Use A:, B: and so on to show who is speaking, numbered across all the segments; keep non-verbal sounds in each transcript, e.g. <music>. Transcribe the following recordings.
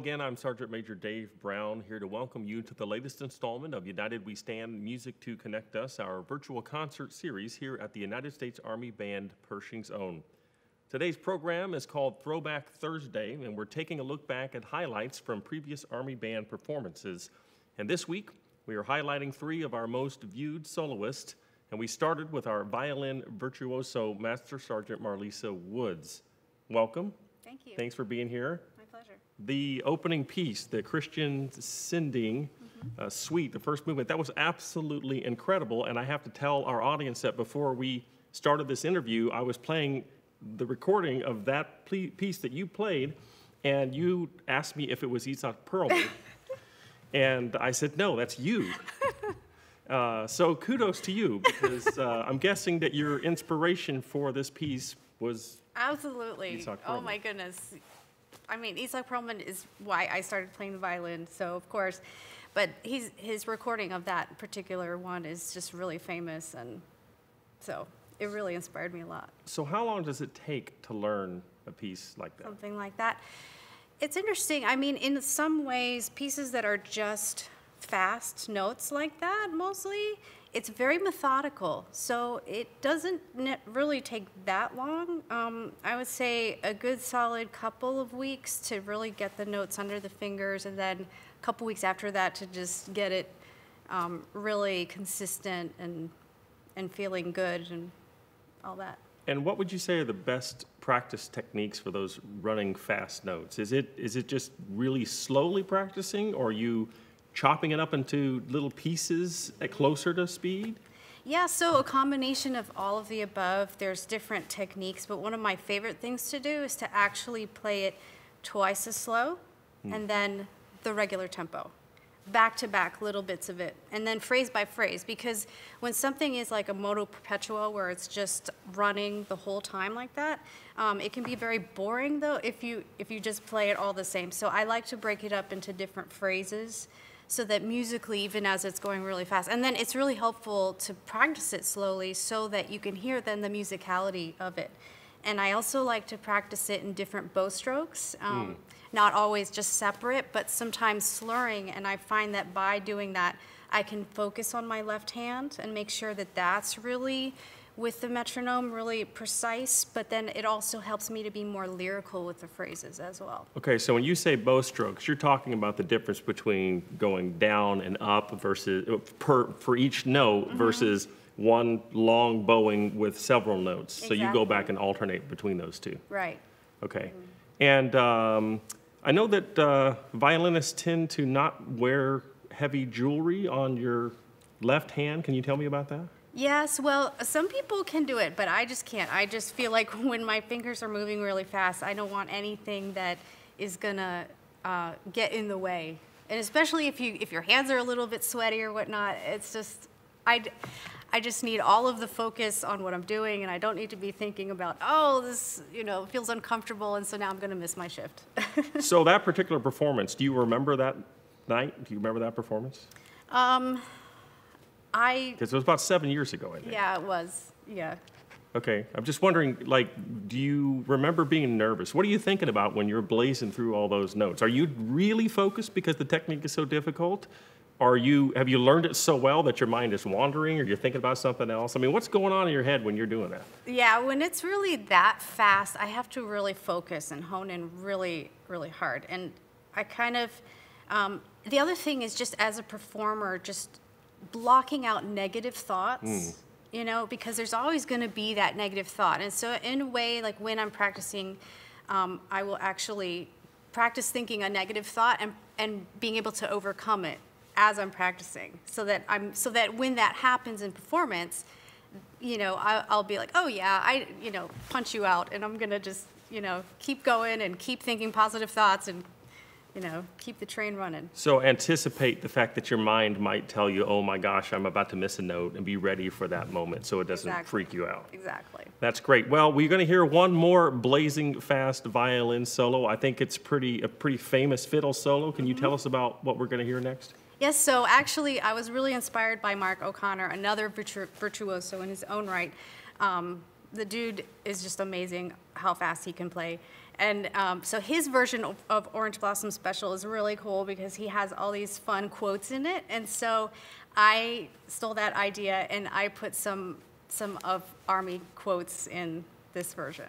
A: Again, I'm Sergeant Major Dave Brown here to welcome you to the latest installment of United We Stand Music to Connect Us, our virtual concert series here at the United States Army Band Pershing's Own. Today's program is called Throwback Thursday, and we're taking a look back at highlights from previous Army Band performances. And this week, we are highlighting three of our most viewed soloists, and we started with our violin virtuoso, Master Sergeant Marlisa Woods. Welcome.
B: Thank you.
A: Thanks for being here.
B: Pleasure.
A: The opening piece, the Christian Sinding uh, suite, the first movement, that was absolutely incredible. And I have to tell our audience that before we started this interview, I was playing the recording of that ple- piece that you played, and you asked me if it was Itzhak Perlman. <laughs> and I said, no, that's you. <laughs> Uh, so kudos to you, because uh, I'm guessing that your inspiration for this piece was
B: Absolutely. Oh my goodness. I mean, Itzhak Perlman is why I started playing the violin, so of course. But he's, his recording of that particular one is just really famous, and so it really inspired me a lot.
A: So, how long does it take to learn a piece like that?
B: Something like that. It's interesting. I mean, in some ways, pieces that are just fast notes like that, mostly, it's very methodical. So it doesn't really take that long. Um, I would say a good solid couple of weeks to really get the notes under the fingers, and then a couple weeks after that to just get it um, really consistent and and feeling good and all that.
A: And what would you say are the best practice techniques for those running fast notes? Is it is it just really slowly practicing, or you chopping it up into little pieces at closer to speed?
B: Yeah, so a combination of all of the above. There's different techniques, but one of my favorite things to do is to actually play it twice as slow and then the regular tempo. Back to back, little bits of it, and then phrase by phrase. Because when something is like a moto perpetuo, where it's just running the whole time like that, um, it can be very boring though if you if you just play it all the same. So I like to break it up into different phrases so that musically, even as it's going really fast, and then it's really helpful to practice it slowly so that you can hear then the musicality of it. And I also like to practice it in different bow strokes, um, not always just separate, but sometimes slurring. And I find that by doing that, I can focus on my left hand and make sure that that's really with the metronome really precise, but then it also helps me to be more lyrical with the phrases as well.
A: Okay, so when you say bow strokes, you're talking about the difference between going down and up versus per for each note
B: Mm-hmm.
A: versus one long bowing with several notes. So you go back and alternate between those two.
B: Right.
A: Okay. And um, I know that uh, violinists tend to not wear heavy jewelry on your left hand. Can you tell me about that?
B: Yes, well, some people can do it, but I just can't. I just feel like <laughs> when my fingers are moving really fast, I don't want anything that is gonna uh, get in the way. And especially if you if your hands are a little bit sweaty or whatnot, it's just I. I just need all of the focus on what I'm doing, and I don't need to be thinking about, oh, this, you know, feels uncomfortable, and so now I'm going to miss my shift. <laughs>
A: so that particular performance, do you remember that night? Do you remember that performance?
B: um, I,
A: Because it was about seven years ago, I think.
B: yeah, it was, yeah.
A: Okay, I'm just wondering, like, do you remember being nervous? What are you thinking about when you're blazing through all those notes? Are you really focused because the technique is so difficult? Are you, have you learned it so well that your mind is wandering or you're thinking about something else? I mean, what's going on in your head when you're doing that?
B: Yeah, when it's really that fast, I have to really focus and hone in really, really hard. And I kind of, um, the other thing is just as a performer, just blocking out negative thoughts, you know, because there's always going to be that negative thought. And so, in a way, like when I'm practicing, um, I will actually practice thinking a negative thought and, and being able to overcome it as I'm practicing so that I'm so that when that happens in performance, you know, I, I'll be like, oh yeah, I, you know, punch you out, and I'm gonna just, you know, keep going and keep thinking positive thoughts and, you know, keep the train running.
A: So anticipate the fact that your mind might tell you, oh my gosh, I'm about to miss a note, and be ready for that moment so it doesn't
B: Exactly.
A: freak you out.
B: Exactly.
A: That's great. Well, we're going to hear one more blazing fast violin solo. I think it's pretty a pretty famous fiddle solo. Can you tell us about what we're going to hear next?
B: Yes, so actually, I was really inspired by Mark O'Connor, another virtu- virtuoso in his own right. Um, the dude is just amazing how fast he can play. And um, so his version of, of Orange Blossom Special is really cool because he has all these fun quotes in it. And so I stole that idea and I put some some of Army quotes in this version.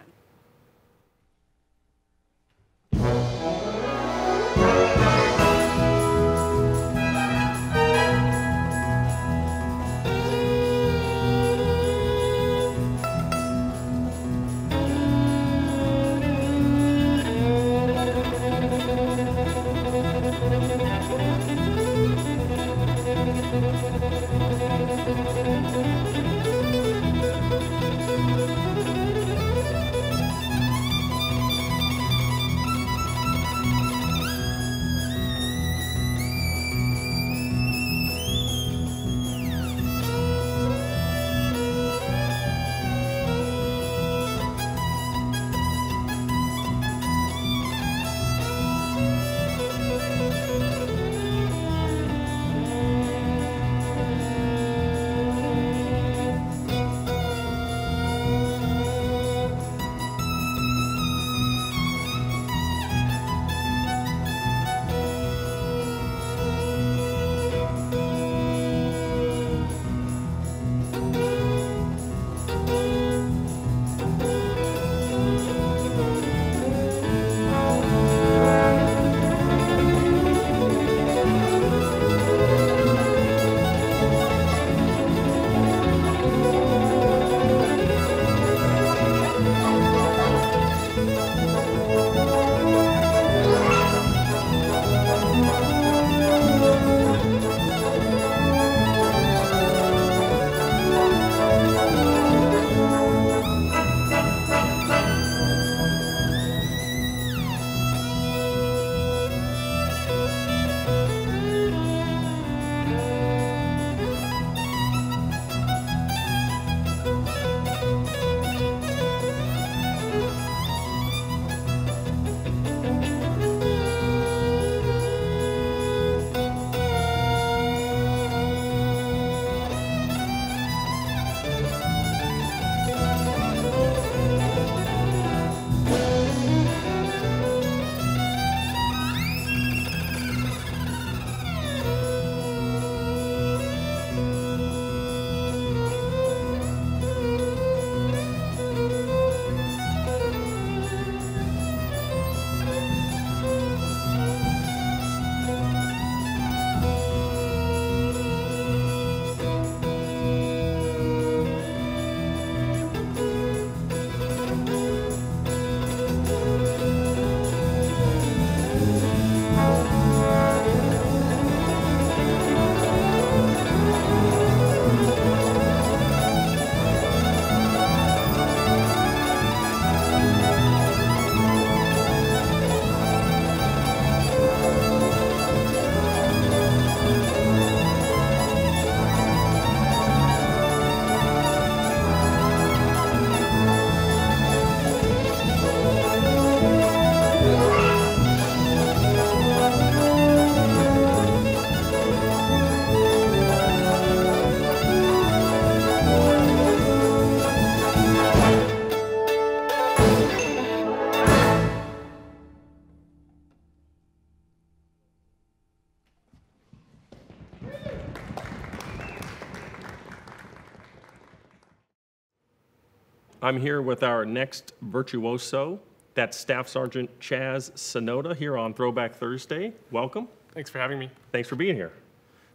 A: I'm here with our next virtuoso. That's Staff Sergeant Chaz Sonoda here on Throwback Thursday. Welcome.
C: Thanks for having me.
A: Thanks for being here.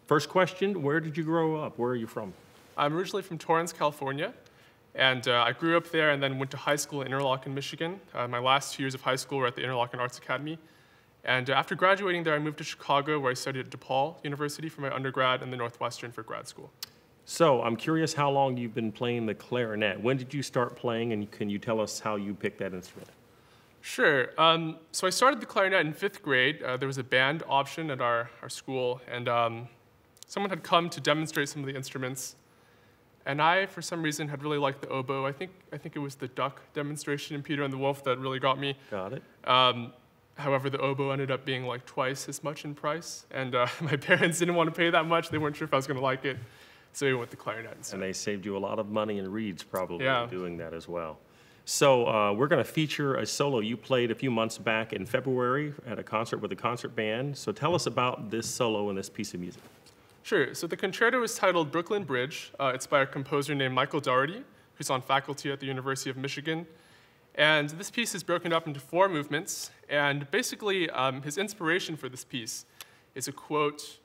A: First question Where did you grow up? Where are you from?
C: I'm originally from Torrance, California, and uh, I grew up there and then went to high school in Interlochen, Michigan. Uh, my last two years of high school were at the Interlochen Arts Academy. And uh, after graduating there, I moved to Chicago, where I studied at DePaul University for my undergrad and the Northwestern for grad school.
A: So I'm curious how long you've been playing the clarinet. When did you start playing, and can you tell us how you picked that instrument?
C: Sure. Um, so I started the clarinet in fifth grade. Uh, there was a band option at our, our school, and um, someone had come to demonstrate some of the instruments. And I, for some reason, had really liked the oboe. I think, I think it was the duck demonstration in Peter and the Wolf that really got me.
A: Got it.
C: Um, however, the oboe ended up being like twice as much in price, and uh, <laughs> my parents didn't want to pay that much. They weren't sure if I was going to like it. So we went with the clarinet instead.
A: And they saved you a lot of money in reeds, probably,
C: Yeah.
A: doing that as well. So uh, we're going to feature a solo you played a few months back in February at a concert with a concert band. So tell us about this solo and this piece of music.
C: Sure. So the concerto is titled Brooklyn Bridge. Uh, it's by a composer named Michael Daugherty, who's on faculty at the University of Michigan. And this piece is broken up into four movements. And basically, um, his inspiration for this piece is a quote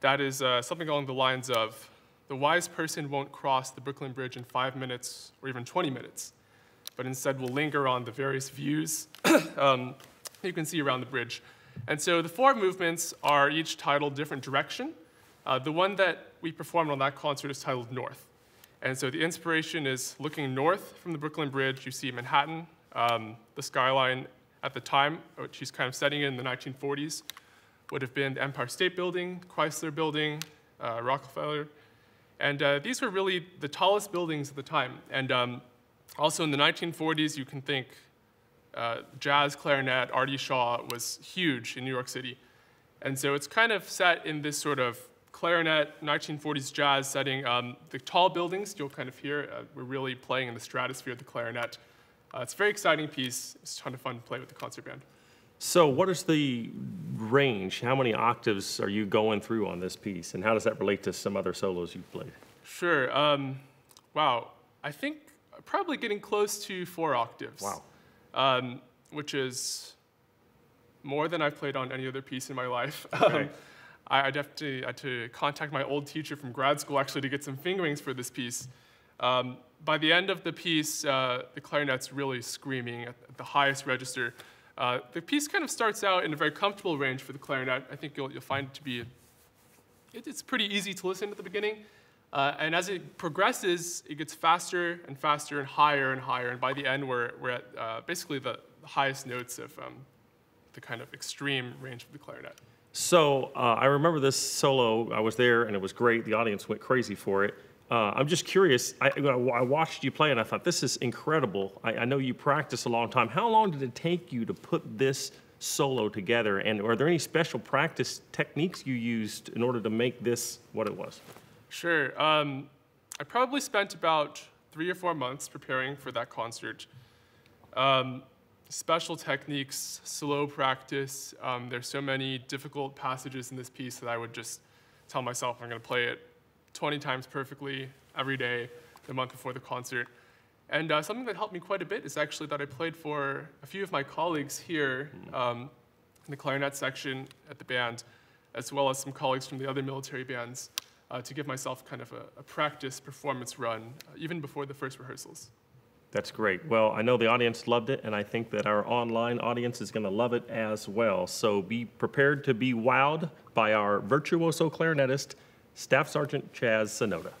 C: that is uh, something along the lines of The wise person won't cross the Brooklyn Bridge in five minutes or even 20 minutes, but instead will linger on the various views <clears throat> um, you can see around the bridge. And so the four movements are each titled different direction. Uh, the one that we performed on that concert is titled North. And so the inspiration is looking north from the Brooklyn Bridge, you see Manhattan, um, the skyline at the time, which he's kind of setting in the 1940s, would have been the Empire State Building, Chrysler Building, uh, Rockefeller. And uh, these were really the tallest buildings at the time. And um, also in the 1940s, you can think uh, jazz clarinet, Artie Shaw was huge in New York City. And so it's kind of set in this sort of clarinet, 1940s jazz setting. Um, the tall buildings, you'll kind of hear, uh, we're really playing in the stratosphere of the clarinet. Uh, it's a very exciting piece. It's a ton of fun to play with the concert band.
A: So what is the range? How many octaves are you going through on this piece? And how does that relate to some other solos you've played?
C: Sure. Um, wow. I think probably getting close to four octaves.
A: Wow.
C: Um, which is more than I've played on any other piece in my life. <laughs>
A: Okay.
C: Um, I, I definitely had to contact my old teacher from grad school actually to get some fingerings for this piece. Um, by the end of the piece, uh, the clarinet's really screaming at, at the highest register. Uh, the piece kind of starts out in a very comfortable range for the clarinet. I think you'll, you'll find it to be, it, it's pretty easy to listen at the beginning. Uh, and as it progresses, it gets faster and faster and higher and higher. And by the end, we're, we're at uh, basically the highest notes of um, the kind of extreme range of the clarinet.
A: So uh, I remember this solo. I was there, and it was great. The audience went crazy for it. Uh, I'm just curious. I, I watched you play, and I thought this is incredible. I, I know you practiced a long time. How long did it take you to put this solo together? And are there any special practice techniques you used in order to make this what it was?
C: Sure. Um, I probably spent about three or four months preparing for that concert. Um, special techniques, slow practice. Um, there's so many difficult passages in this piece that I would just tell myself I'm going to play it 20 times perfectly every day the month before the concert. And uh, something that helped me quite a bit is actually that I played for a few of my colleagues here um, in the clarinet section at the band, as well as some colleagues from the other military bands, uh, to give myself kind of a, a practice performance run, uh, even before the first rehearsals.
A: That's great. Well, I know the audience loved it, and I think that our online audience is going to love it as well. So be prepared to be wowed by our virtuoso clarinetist, Staff Sergeant Chaz Sonoda.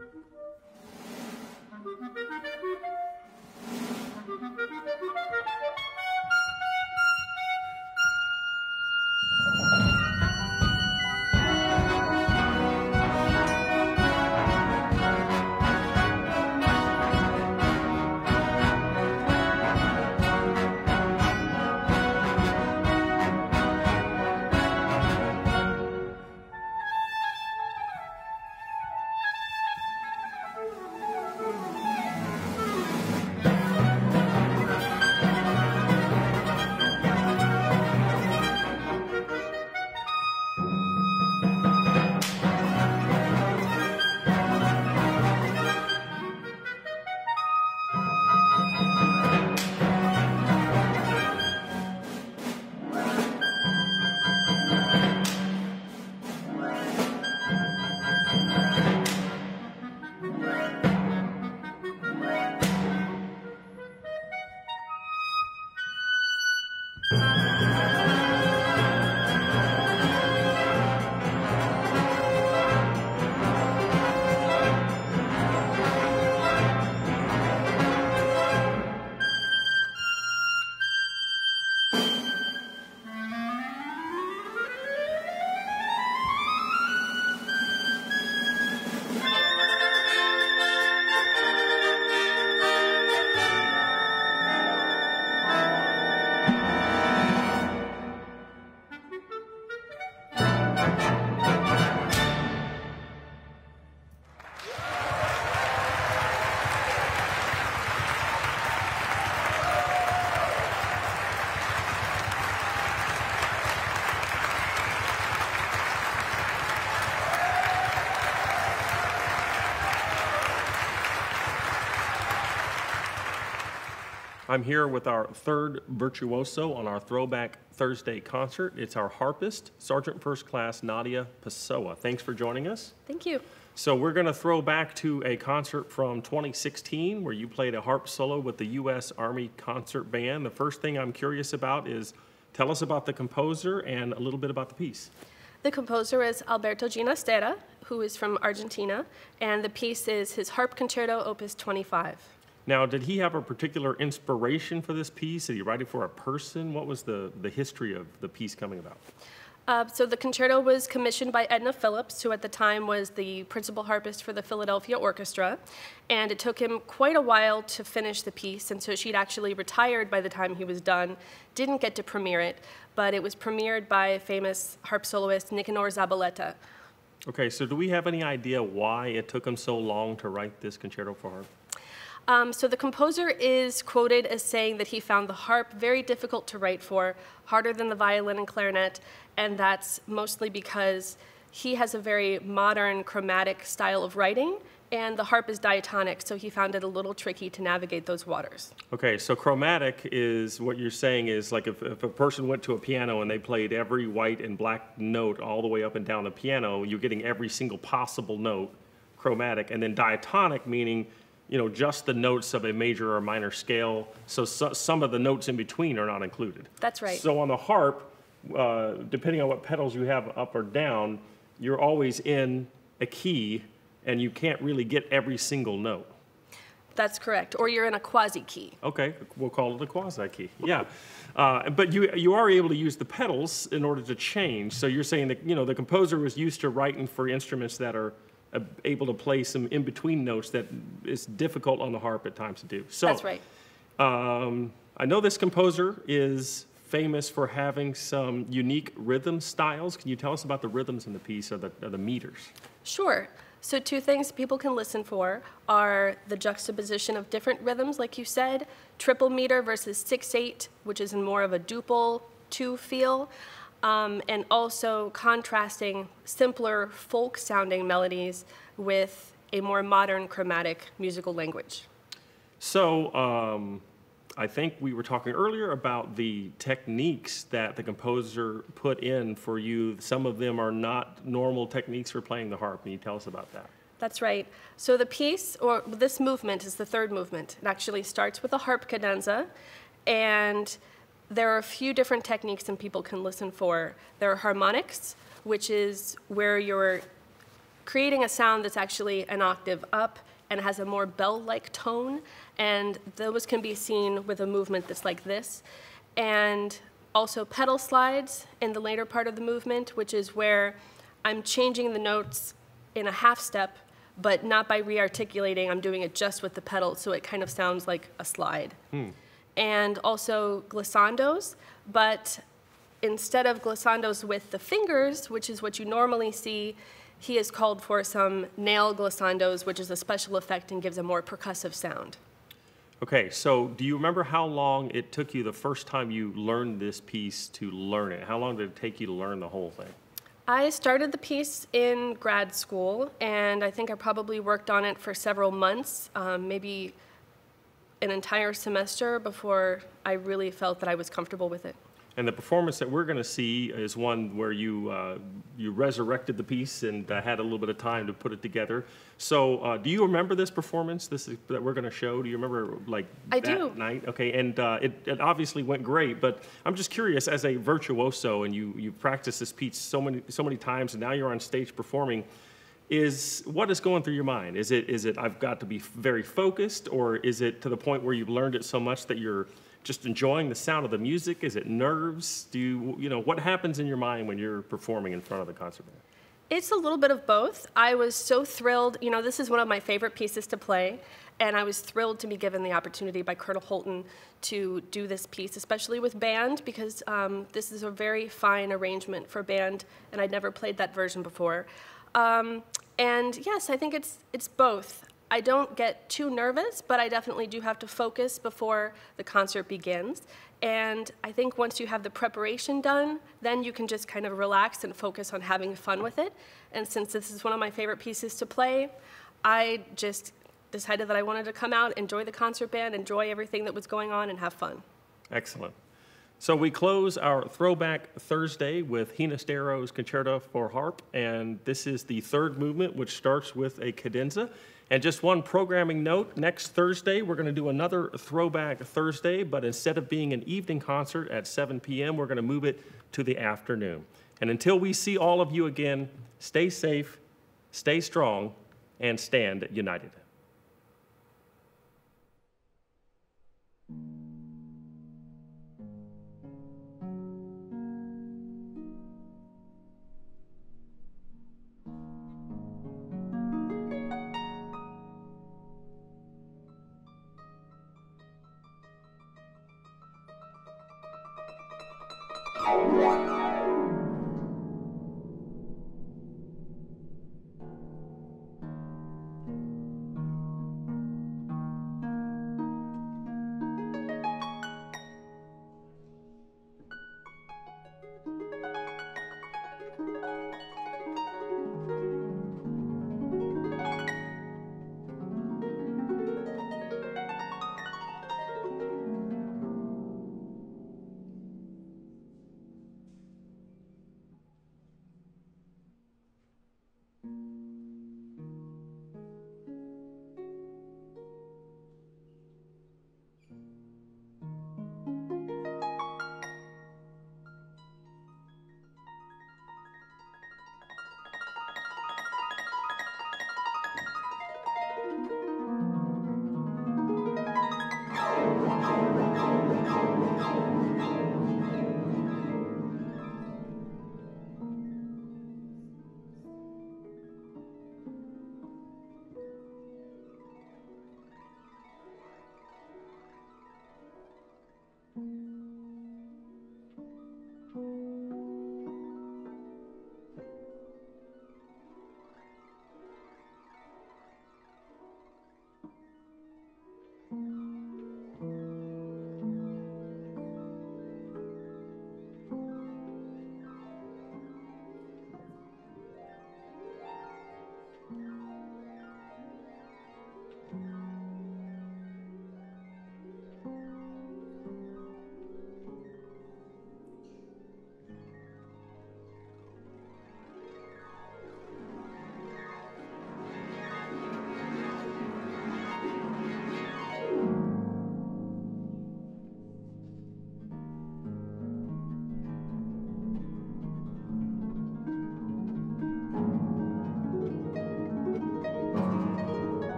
A: え? I'm here with our third virtuoso on our Throwback Thursday concert. It's our harpist, Sergeant First Class Nadia Pessoa. Thanks for joining us.
D: Thank you.
A: So we're going to throw back to a concert from 2016 where you played a harp solo with the U.S. Army Concert Band. The first thing I'm curious about is tell us about the composer and a little bit about the piece.
D: The composer is Alberto Ginastera, who is from Argentina, and the piece is his Harp Concerto, Opus 25.
A: Now, did he have a particular inspiration for this piece? Did he write it for a person? What was the, the history of the piece coming about?
D: Uh, so the concerto was commissioned by Edna Phillips, who at the time was the principal harpist for the Philadelphia Orchestra, and it took him quite a while to finish the piece, and so she'd actually retired by the time he was done, didn't get to premiere it, but it was premiered by famous harp soloist Nicanor Zabaleta.
A: Okay, so do we have any idea why it took him so long to write this concerto for harp?
D: Um, so the composer is quoted as saying that he found the harp very difficult to write for, harder than the violin and clarinet, and that's mostly because he has a very modern chromatic style of writing, and the harp is diatonic, so he found it a little tricky to navigate those waters.
A: Okay, so chromatic is what you're saying is like if, if a person went to a piano and they played every white and black note all the way up and down the piano, you're getting every single possible note chromatic, and then diatonic meaning you know, just the notes of a major or minor scale. So, so some of the notes in between are not included.
D: That's right.
A: So on the harp, uh, depending on what pedals you have up or down, you're always in a key and you can't really get every single note.
D: That's correct. Or you're in a quasi key.
A: Okay, we'll call it a quasi key. Yeah. Uh, but you, you are able to use the pedals in order to change. So you're saying that, you know, the composer was used to writing for instruments that are able to play some in between notes that is difficult on the harp at times to do. So
D: That's right.
A: Um, I know this composer is famous for having some unique rhythm styles. Can you tell us about the rhythms in the piece or the, or the meters?
D: Sure. So, two things people can listen for are the juxtaposition of different rhythms, like you said, triple meter versus 6 8, which is more of a duple 2 feel um, and also contrasting simpler folk sounding melodies with a more modern chromatic musical language.
A: So, um, I think we were talking earlier about the techniques that the composer put in for you. Some of them are not normal techniques for playing the harp. Can you tell us about that?
D: That's right. So the piece, or this movement, is the third movement. It actually starts with a harp cadenza, and there are a few different techniques and people can listen for. There are harmonics, which is where you're creating a sound that's actually an octave up and has a more bell-like tone. And those can be seen with a movement that's like this. And also pedal slides in the later part of the movement, which is where I'm changing the notes in a half step, but not by re-articulating. I'm doing it just with the pedal, so it kind of sounds like a slide. Hmm. And also glissandos, but instead of glissandos with the fingers, which is what you normally see, he has called for some nail glissandos, which is a special effect and gives a more percussive sound.
A: Okay, so do you remember how long it took you the first time you learned this piece to learn it? How long did it take you to learn the whole thing?
D: I started the piece in grad school, and I think I probably worked on it for several months, um, maybe an entire semester before I really felt that I was comfortable with it.
A: And the performance that we're going to see is one where you uh, you resurrected the piece and uh, had a little bit of time to put it together. So, uh, do you remember this performance? This is, that we're going to show. Do you remember like
D: I
A: that
D: do.
A: night? Okay, and uh, it, it obviously went great. But I'm just curious, as a virtuoso, and you you practiced this piece so many so many times, and now you're on stage performing. Is what is going through your mind? Is it is it I've got to be very focused, or is it to the point where you've learned it so much that you're just enjoying the sound of the music? Is it nerves? Do you, you know, what happens in your mind when you're performing in front of the concert band?
D: It's a little bit of both. I was so thrilled. You know, this is one of my favorite pieces to play, and I was thrilled to be given the opportunity by Colonel Holtan to do this piece, especially with band, because um, this is a very fine arrangement for band, and I'd never played that version before. Um, and yes, I think it's it's both. I don't get too nervous, but I definitely do have to focus before the concert begins. And I think once you have the preparation done, then you can just kind of relax and focus on having fun with it. And since this is one of my favorite pieces to play, I just decided that I wanted to come out, enjoy the concert band, enjoy everything that was going on, and have fun.
A: Excellent. So we close our Throwback Thursday with Ginastera's Concerto for Harp, and this is the third movement, which starts with a cadenza. And just one programming note, next Thursday, we're going to do another Throwback Thursday, but instead of being an evening concert at 7 p.m., we're going to move it to the afternoon. And until we see all of you again, stay safe, stay strong, and stand united.